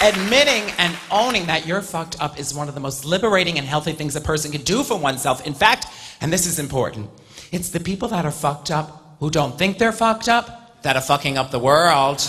admitting and owning that you're fucked up is one of the most liberating and healthy things a person can do for oneself. In fact, and this is important, it's the people that are fucked up who don't think they're fucked up that are fucking up the world.